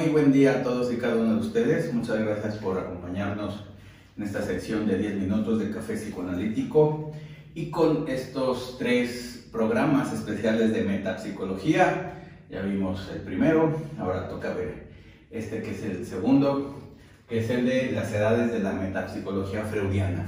Muy buen día a todos y cada uno de ustedes. Muchas gracias por acompañarnos en esta sección de 10 minutos de café psicoanalítico y con estos tres programas especiales de metapsicología. Ya vimos el primero, ahora toca ver este que es el segundo, que es el de las edades de la metapsicología freudiana.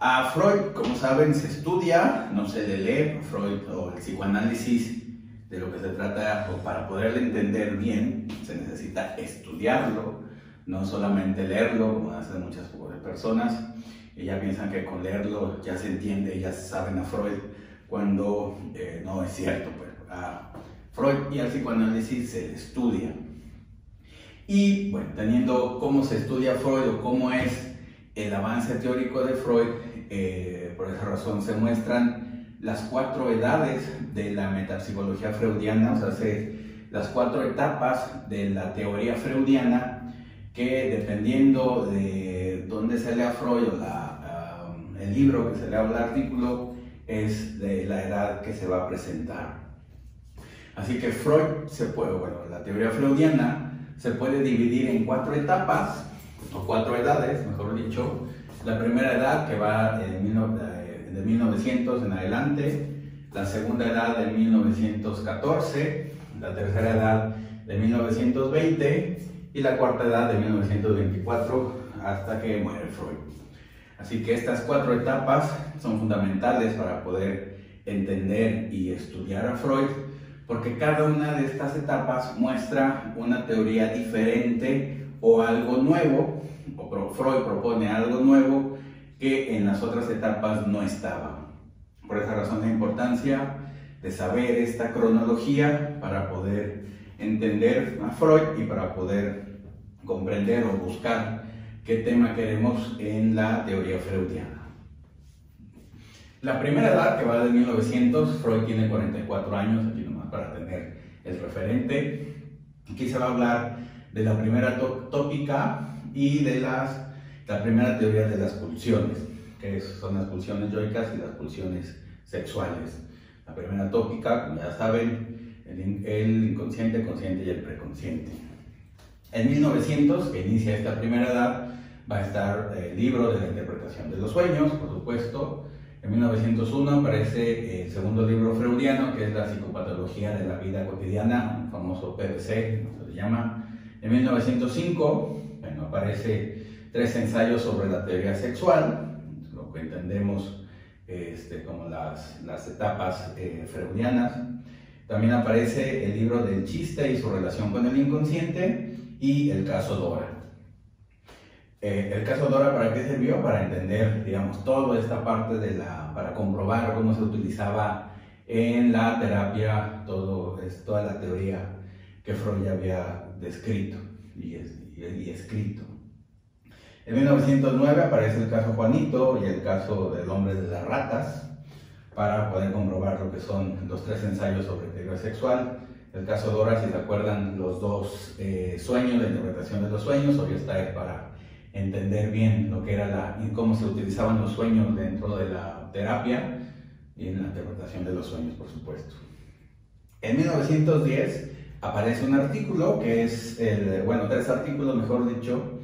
A Freud, como saben, se estudia, no se le lee, Freud o el psicoanálisis de lo que se trata, o para poderlo entender bien, se necesita estudiarlo, no solamente leerlo, como hacen muchas personas, ya piensan que con leerlo ya se entiende, ya saben a Freud, cuando eh, no es cierto. Pues, a Freud y al psicoanálisis se estudia. Y bueno, teniendo cómo se estudia Freud o cómo es el avance teórico de Freud, eh, por esa razón se muestran las cuatro edades de la metapsicología freudiana, o sea, las cuatro etapas de la teoría freudiana que dependiendo de dónde se lea Freud o la, um, el libro que se lea o el artículo, es de la edad que se va a presentar. Así que Freud se puede, bueno, la teoría freudiana se puede dividir en cuatro etapas, o cuatro edades, mejor dicho. La primera edad que va de, 1900 en adelante, la segunda edad de 1914, la tercera edad de 1920 y la cuarta edad de 1924 hasta que muere Freud. Así que estas cuatro etapas son fundamentales para poder entender y estudiar a Freud porque cada una de estas etapas muestra una teoría diferente o algo nuevo, o Freud propone algo nuevo que en las otras etapas no estaba. Por esa razón la importancia de saber esta cronología para poder entender a Freud y para poder comprender o buscar qué tema queremos en la teoría freudiana. La primera edad, que va de 1900, Freud tiene 44 años, aquí nomás para tener el referente. Aquí se va a hablar de la primera tópica y de las, la primera teoría de las pulsiones, que son las pulsiones yoicas y las pulsiones sexuales. La primera tópica, como ya saben, el, el inconsciente, consciente y el preconsciente. En 1900, que inicia esta primera edad, va a estar el libro de la interpretación de los sueños, por supuesto, en 1901 aparece el segundo libro freudiano, que es la psicopatología de la vida cotidiana, el famoso PVC, como se llama. En 1905 bueno, aparece tres ensayos sobre la teoría sexual, lo que entendemos este, como las, las etapas eh, freudianas. También aparece el libro del chiste y su relación con el inconsciente y el caso Dora. Eh, el caso Dora, ¿para qué sirvió? Para entender, digamos, toda esta parte de la, para comprobar cómo se utilizaba en la terapia todo, es, toda la teoría que Freud ya había descrito y, y, escrito. En 1909 aparece el caso Juanito y el caso del hombre de las ratas para poder comprobar lo que son los tres ensayos sobre teoría sexual. El caso Dora, si se acuerdan, los dos eh, sueños, la interpretación de los sueños, hoy está para entender bien lo que era la, y cómo se utilizaban los sueños dentro de la terapia y en la interpretación de los sueños, por supuesto. En 1910 aparece un artículo que es, el, bueno, tres artículos, mejor dicho,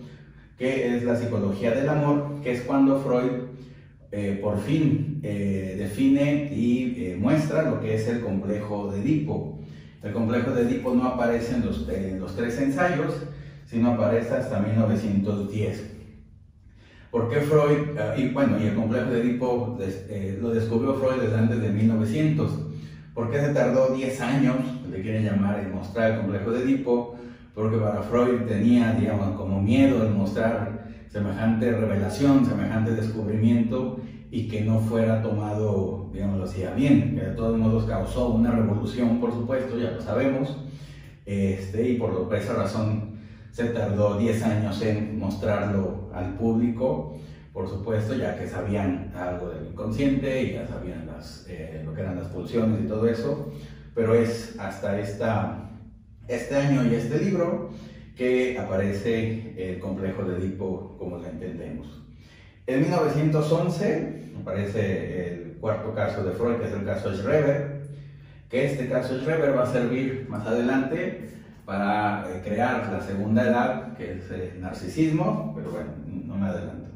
que es la psicología del amor, que es cuando Freud eh, por fin eh, define y eh, muestra lo que es el complejo de Edipo. El complejo de Edipo no aparece en los, tres ensayos, sino aparece hasta 1910. ¿Por qué Freud, y bueno, y el complejo de Edipo lo descubrió Freud desde antes de 1900? ¿Por qué se tardó 10 años, le quieren llamar, en mostrar el complejo de Edipo? Porque para Freud tenía, digamos, como miedo de mostrar semejante revelación, semejante descubrimiento y que no fuera tomado, digamos así, a bien, que de todos modos causó una revolución, por supuesto, ya lo sabemos, este, y por esa razón se tardó 10 años en mostrarlo al público, por supuesto, ya que sabían algo del inconsciente y ya sabían las, eh, lo que eran las pulsiones y todo eso, pero es hasta esta, este año y este libro que aparece el complejo de Edipo como lo entendemos. En 1911 aparece el cuarto caso de Freud, que es el caso Schreber, que este caso Schreber va a servir más adelante para eh, crear la segunda edad, que es el narcisismo, pero bueno, no me adelanto.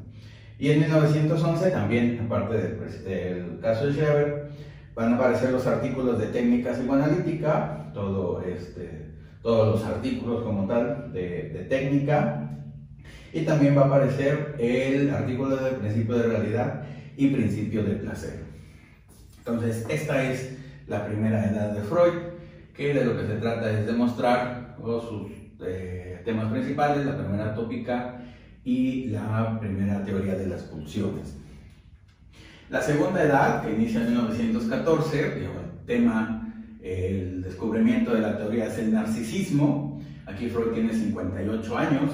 Y en 1911 también, aparte pues, del caso Schreber, van a aparecer los artículos de técnica psicoanalítica, todo este, todos los artículos como tal de, técnica, y también va a aparecer el artículo de principio de realidad y principio de placer. Entonces, esta es la primera edad de Freud, que de lo que se trata es demostrar sus eh, temas principales, la primera tópica y la primera teoría de las pulsiones. La segunda edad, que inicia en 1914, el tema, el descubrimiento de la teoría es el narcisismo. Aquí Freud tiene 58 años.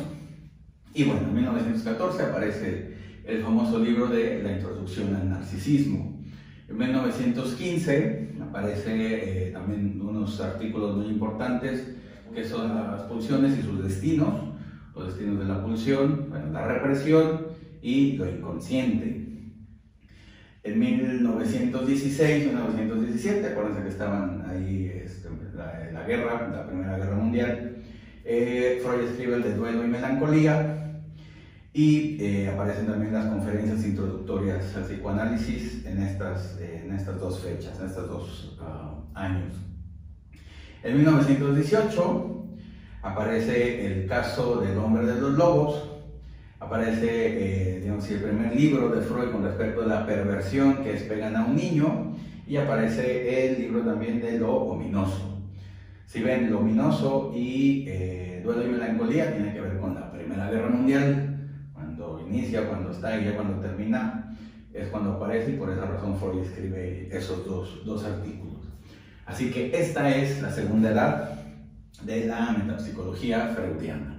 Y bueno, en 1914 aparece el famoso libro de La Introducción al Narcisismo. En 1915 aparece eh, también unos artículos muy importantes que son las pulsiones y sus destinos, los destinos de la pulsión, la represión y lo inconsciente. En 1916 1917, acuérdense que estaban ahí este, la, guerra, la Primera Guerra Mundial, eh, Freud escribe el de duelo y melancolía, y eh, aparecen también las conferencias introductorias al psicoanálisis en estas, eh, en estas dos fechas, en estos dos uh, años. En 1918 aparece el caso del hombre de los lobos, aparece eh, digamos, el primer libro de Freud con respecto a la perversión que es pegan a un niño y aparece el libro también de lo ominoso. Si ven, lo ominoso y duelo y melancolía tiene que ver con la Primera Guerra Mundial, inicia, cuando está y ya cuando termina, es cuando aparece y por esa razón Freud escribe esos dos, dos artículos. Así que esta es la segunda edad de la metapsicología freudiana.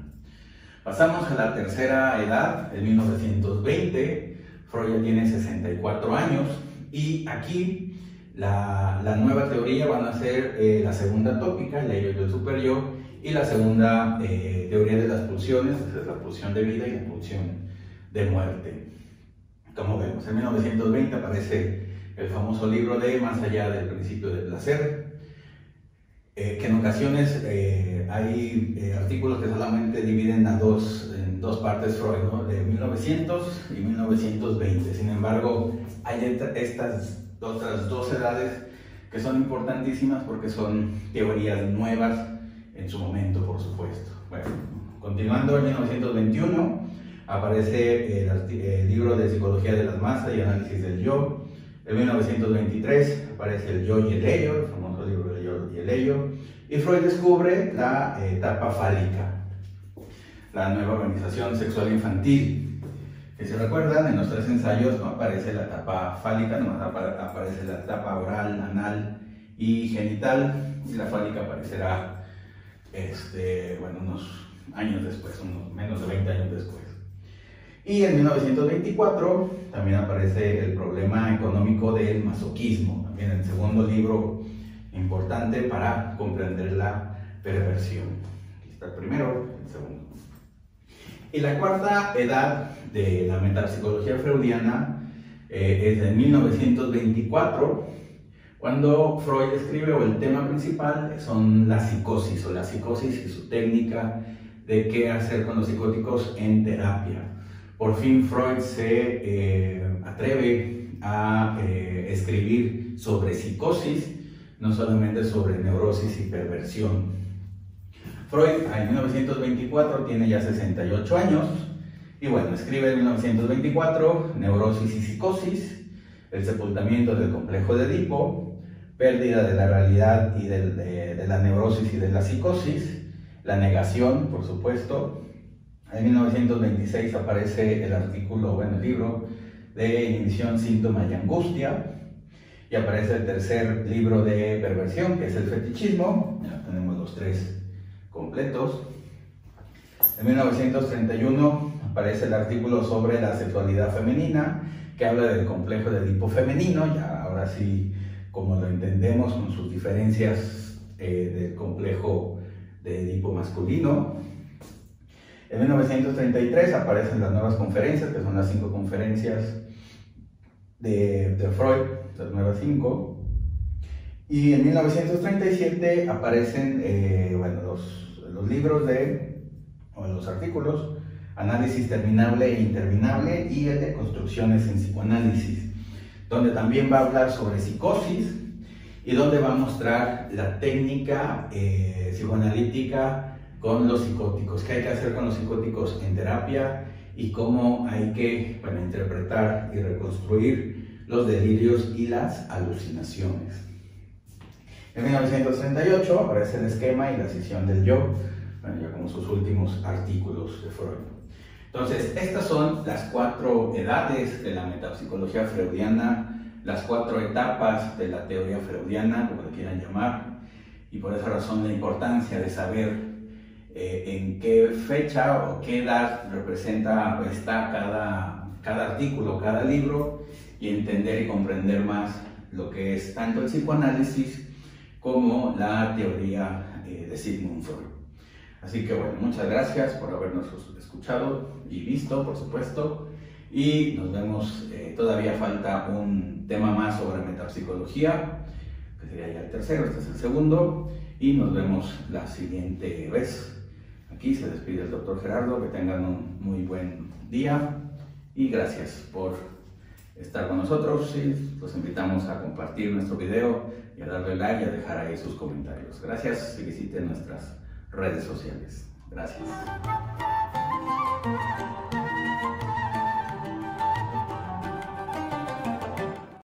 Pasamos a la tercera edad, en 1920. Freud ya tiene 64 años y aquí la, la nueva teoría van a ser eh, la segunda tópica, el yo del superior, y la segunda eh, teoría de las pulsiones, es la pulsión de vida y la pulsión de muerte. Como vemos, en 1920 aparece el famoso libro de Más allá del principio del placer, eh, que en ocasiones eh, hay eh, artículos que solamente dividen a dos, en dos partes Freud, de 1900 y 1920. Sin embargo, hay estas otras dos edades que son importantísimas porque son teorías nuevas en su momento, por supuesto. Bueno, continuando en 1921, aparece el, libro de Psicología de las Masas y Análisis del Yo. En 1923 aparece el Yo y el Ello, el famoso libro y el Ello. Y Freud descubre la etapa fálica, la nueva organización sexual infantil. Que si recuerdan, en los tres ensayos no aparece la etapa fálica, no aparece la etapa oral, anal y genital, y la fálica aparecerá este, bueno, unos años después, unos menos de 20 años después. Y en 1924 también aparece el problema económico del masoquismo, también el segundo libro importante para comprender la perversión. Aquí está el primero, el segundo. Y la cuarta edad de la metapsicología freudiana eh, es de 1924, cuando Freud escribe, o el tema principal son la psicosis, o la psicosis y su técnica de qué hacer con los psicóticos en terapia. Por fin Freud se eh, atreve a eh, escribir sobre psicosis, no solamente sobre neurosis y perversión. Freud en 1924 tiene ya 68 años y bueno, escribe en 1924 Neurosis y psicosis, el sepultamiento del complejo de Edipo, pérdida de la realidad y de la neurosis y de la psicosis, la negación, por supuesto, en 1926 aparece el artículo, bueno, el libro de Inhibición, Síntoma y Angustia. Y aparece el tercer libro de perversión, que es el fetichismo. Ya tenemos los tres completos. En 1931 aparece el artículo sobre la sexualidad femenina, que habla del complejo de Edipo femenino, ya ahora sí, como lo entendemos, con sus diferencias eh, del complejo de Edipo masculino. En 1933 aparecen las nuevas conferencias, que son las cinco conferencias de, Freud, las nuevas cinco. Y en 1937 aparecen eh, bueno, los, los libros de, o los artículos, Análisis Terminable e Interminable y el de Construcciones en Psicoanálisis, donde también va a hablar sobre psicosis y donde va a mostrar la técnica eh, psicoanalítica con los psicóticos, qué hay que hacer con los psicóticos en terapia y cómo hay que bueno, interpretar y reconstruir los delirios y las alucinaciones. En 1938 aparece el esquema y la sesión del yo, bueno, ya como sus últimos artículos de Freud. Entonces, estas son las cuatro edades de la metapsicología freudiana, las cuatro etapas de la teoría freudiana, como le quieran llamar, y por esa razón la importancia de saber eh, en qué fecha o qué edad representa o está cada, cada artículo, cada libro, y entender y comprender más lo que es tanto el psicoanálisis como la teoría eh, de Sigmund Freud. Así que bueno, muchas gracias por habernos escuchado y visto, por supuesto. Y nos vemos, eh, todavía falta un tema más sobre metapsicología, que sería ya el tercero, este es el segundo. Y nos vemos la siguiente vez. Aquí se despide el doctor Gerardo, que tengan un muy buen día y gracias por estar con nosotros y los invitamos a compartir nuestro video y a darle like y a dejar ahí sus comentarios. Gracias y visiten nuestras redes sociales. Gracias.